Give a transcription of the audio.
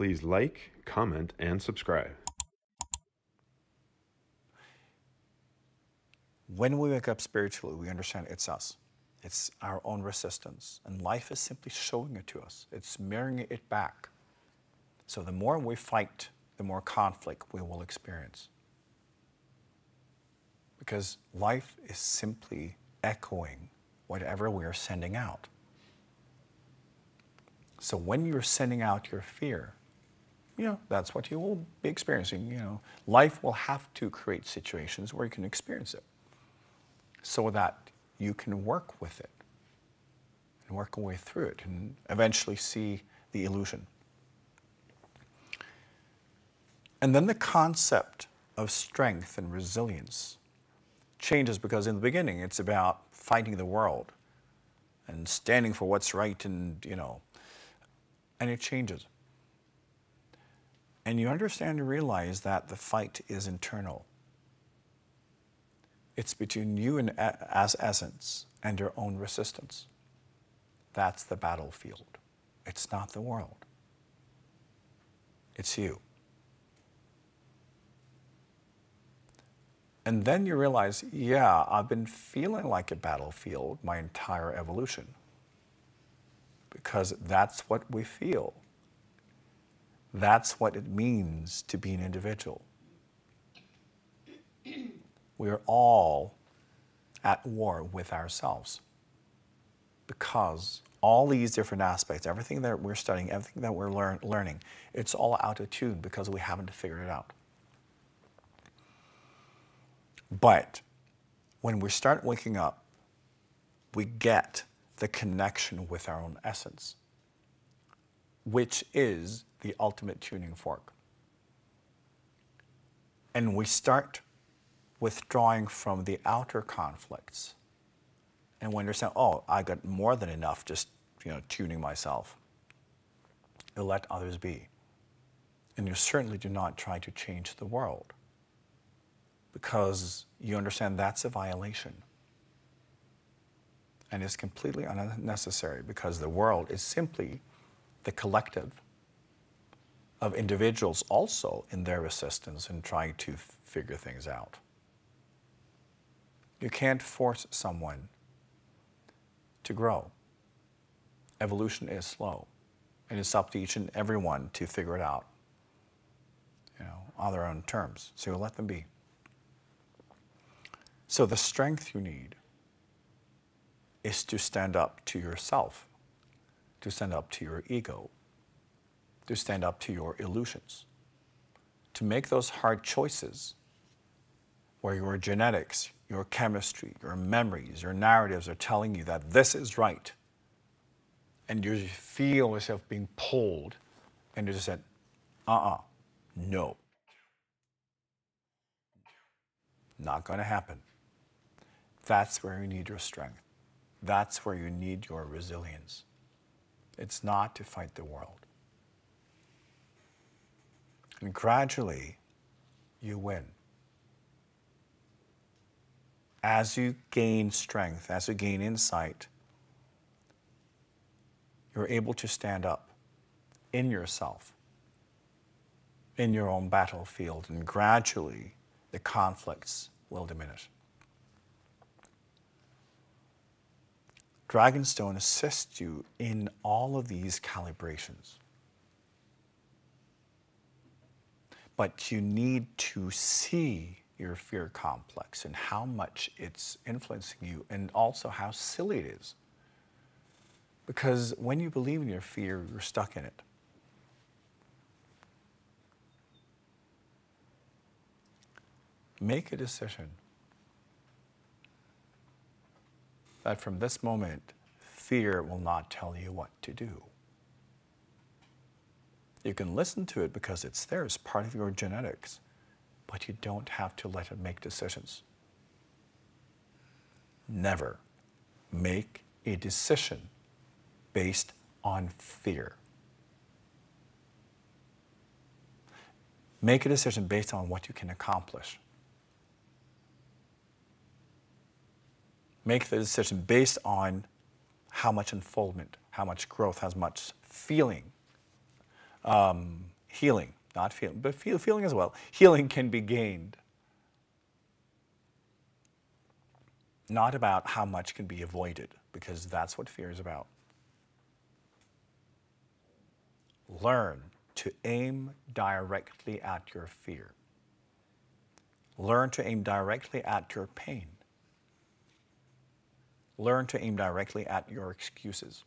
Please like, comment, and subscribe. When we wake up spiritually, we understand it's us. It's our own resistance. And life is simply showing it to us, it's mirroring it back. So the more we fight, the more conflict we will experience. Because life is simply echoing whatever we are sending out. So when you're sending out your fear, you know, that's what you will be experiencing. You know, life will have to create situations where you can experience it so that you can work with it and work your way through it and eventually see the illusion. And then the concept of strength and resilience changes because in the beginning it's about fighting the world and standing for what's right and, you know, and it changes. And you understand and realize that the fight is internal. It's between you and as essence and your own resistance. That's the battlefield. It's not the world. It's you. And then you realize, yeah, I've been feeling like a battlefield my entire evolution. Because that's what we feel. That's what it means to be an individual. We are all at war with ourselves. Because all these different aspects, everything that we're studying, everything that we're learn, learning, it's all out of tune because we haven't figured it out. But when we start waking up, we get the connection with our own essence, which is the ultimate tuning fork. And we start withdrawing from the outer conflicts. And you're saying, oh, I got more than enough just you know, tuning myself, you let others be. And you certainly do not try to change the world because you understand that's a violation. And it's completely unnecessary because the world is simply the collective of individuals also in their resistance and trying to figure things out. You can't force someone to grow. Evolution is slow, and it's up to each and everyone to figure it out, you know, on their own terms. So you let them be. So the strength you need is to stand up to yourself, to stand up to your ego, to stand up to your illusions, to make those hard choices where your genetics, your chemistry, your memories, your narratives are telling you that this is right. And you feel yourself being pulled, and you just said, uh uh, no. Not going to happen. That's where you need your strength. That's where you need your resilience. It's not to fight the world. And gradually, you win. As you gain strength, as you gain insight, you're able to stand up in yourself, in your own battlefield, and gradually the conflicts will diminish. Dragonstone assists you in all of these calibrations. But you need to see your fear complex and how much it's influencing you and also how silly it is. Because when you believe in your fear, you're stuck in it. Make a decision that from this moment, fear will not tell you what to do. You can listen to it because it's there, it's part of your genetics, but you don't have to let it make decisions. Never make a decision based on fear. Make a decision based on what you can accomplish. make the decision based on how much unfoldment, how much growth, how much feeling, um, healing, not feeling, but feel, feeling as well. Healing can be gained. Not about how much can be avoided, because that's what fear is about. Learn to aim directly at your fear. Learn to aim directly at your pain. Learn to aim directly at your excuses.